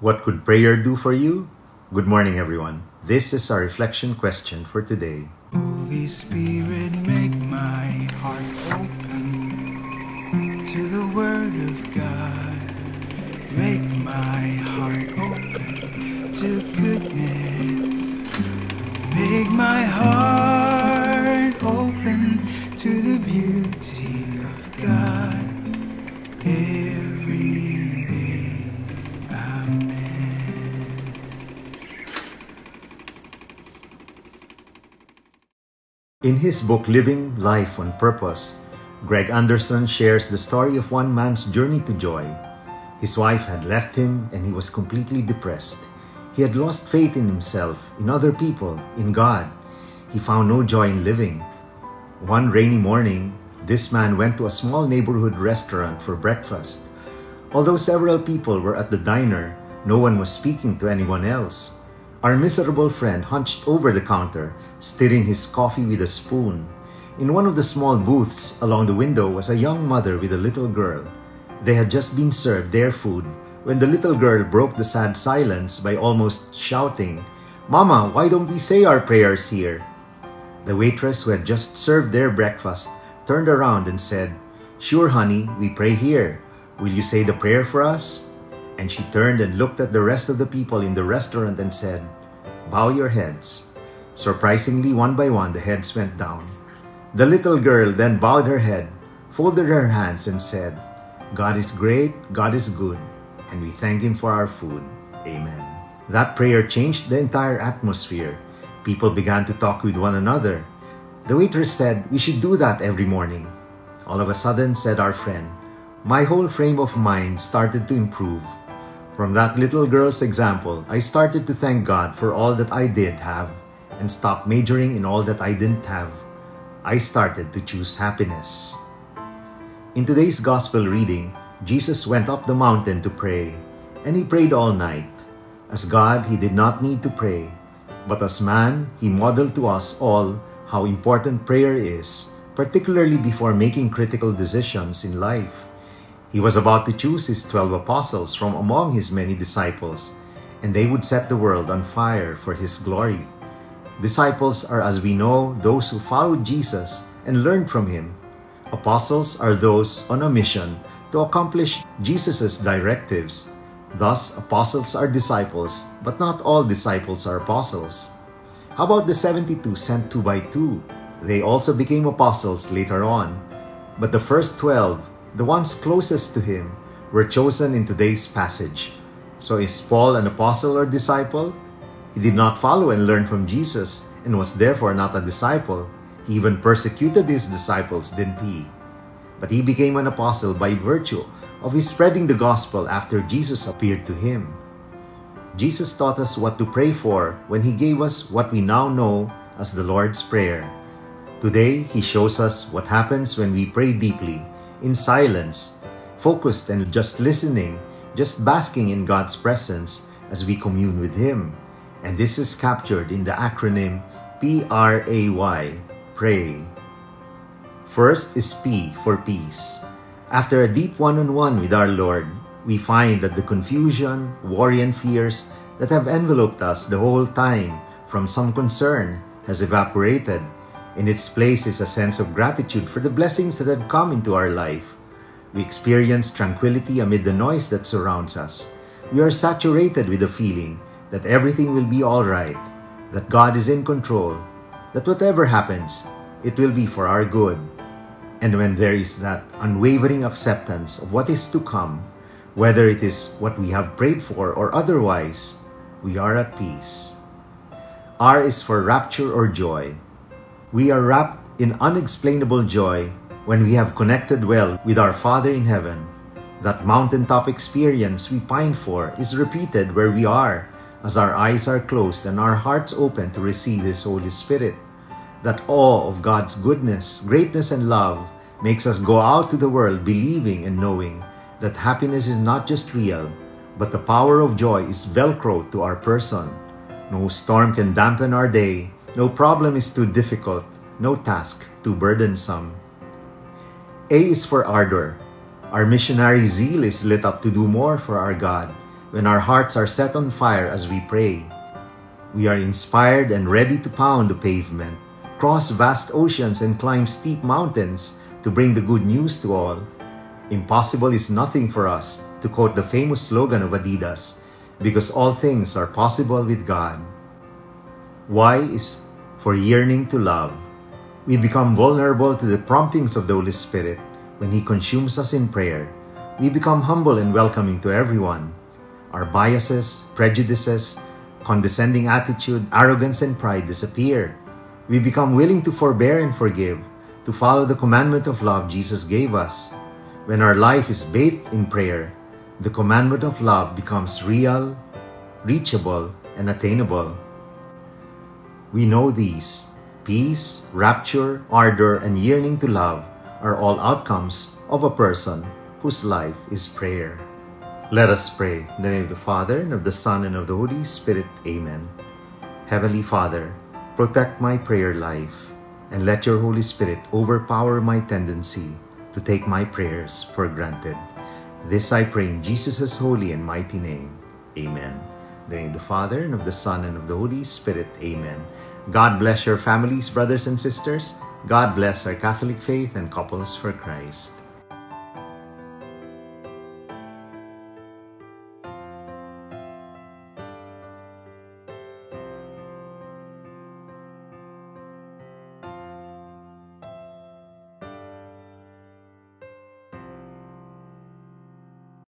What could prayer do for you? Good morning, everyone. This is our reflection question for today. Holy Spirit, make my heart open to the Word of God. Make my heart open to goodness. Make my heart In his book Living Life on Purpose, Greg Anderson shares the story of one man's journey to joy. His wife had left him and he was completely depressed. He had lost faith in himself, in other people, in God. He found no joy in living. One rainy morning, this man went to a small neighborhood restaurant for breakfast. Although several people were at the diner, no one was speaking to anyone else. Our miserable friend hunched over the counter, stirring his coffee with a spoon. In one of the small booths along the window was a young mother with a little girl. They had just been served their food when the little girl broke the sad silence by almost shouting, Mama, why don't we say our prayers here? The waitress who had just served their breakfast turned around and said, Sure, honey, we pray here. Will you say the prayer for us? And she turned and looked at the rest of the people in the restaurant and said, Bow your heads. Surprisingly, one by one, the heads went down. The little girl then bowed her head, folded her hands, and said, God is great, God is good and we thank Him for our food. Amen. That prayer changed the entire atmosphere. People began to talk with one another. The waitress said, We should do that every morning. All of a sudden, said our friend, my whole frame of mind started to improve. From that little girl's example, I started to thank God for all that I did have and stopped majoring in all that I didn't have. I started to choose happiness. In today's gospel reading, Jesus went up the mountain to pray, and he prayed all night. As God, he did not need to pray, but as man, he modeled to us all how important prayer is, particularly before making critical decisions in life. He was about to choose his twelve apostles from among his many disciples, and they would set the world on fire for his glory. Disciples are, as we know, those who followed Jesus and learned from him. Apostles are those on a mission to accomplish Jesus' directives. Thus, apostles are disciples, but not all disciples are apostles. How about the 72 sent two by two? They also became apostles later on. But the first 12, the ones closest to him, were chosen in today's passage. So is Paul an apostle or disciple? He did not follow and learn from Jesus and was therefore not a disciple. He even persecuted his disciples, didn't he? but he became an apostle by virtue of his spreading the gospel after Jesus appeared to him. Jesus taught us what to pray for when he gave us what we now know as the Lord's Prayer. Today, he shows us what happens when we pray deeply, in silence, focused and just listening, just basking in God's presence as we commune with him. And this is captured in the acronym P R A Y, pray. First is P for peace. After a deep one on one with our Lord, we find that the confusion, worry, and fears that have enveloped us the whole time from some concern has evaporated. In its place is a sense of gratitude for the blessings that have come into our life. We experience tranquility amid the noise that surrounds us. We are saturated with the feeling that everything will be all right, that God is in control, that whatever happens, it will be for our good. And when there is that unwavering acceptance of what is to come, whether it is what we have prayed for or otherwise, we are at peace. R is for rapture or joy. We are wrapped in unexplainable joy when we have connected well with our Father in heaven. That mountaintop experience we pine for is repeated where we are as our eyes are closed and our hearts open to receive His Holy Spirit that awe of God's goodness, greatness, and love makes us go out to the world believing and knowing that happiness is not just real, but the power of joy is velcro to our person. No storm can dampen our day, no problem is too difficult, no task too burdensome. A is for ardor. Our missionary zeal is lit up to do more for our God. when our hearts are set on fire as we pray. We are inspired and ready to pound the pavement, cross vast oceans, and climb steep mountains to bring the good news to all. Impossible is nothing for us, to quote the famous slogan of Adidas, because all things are possible with God. Y is for yearning to love. We become vulnerable to the promptings of the Holy Spirit when He consumes us in prayer. We become humble and welcoming to everyone. Our biases, prejudices, condescending attitude, arrogance, and pride disappear. We become willing to forbear and forgive, to follow the commandment of love Jesus gave us. When our life is bathed in prayer, the commandment of love becomes real, reachable, and attainable. We know these peace, rapture, ardor, and yearning to love are all outcomes of a person whose life is prayer. Let us pray. In the name of the Father, and of the Son, and of the Holy Spirit. Amen. Heavenly Father, protect my prayer life, and let your Holy Spirit overpower my tendency to take my prayers for granted. This I pray in Jesus' holy and mighty name. Amen. The name of the Father, and of the Son, and of the Holy Spirit. Amen. God bless your families, brothers and sisters. God bless our Catholic faith and couples for Christ.